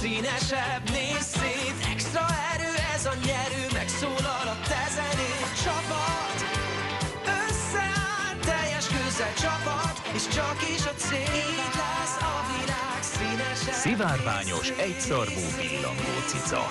színesebb, nézz szét. Extra erő, ez a nyerő, megszólal a te zenét. Csapat, összeáll, teljes közel csapat És csak is a cél, így lesz a világ színesebb Szivárványos, egyszarvú villangó cica.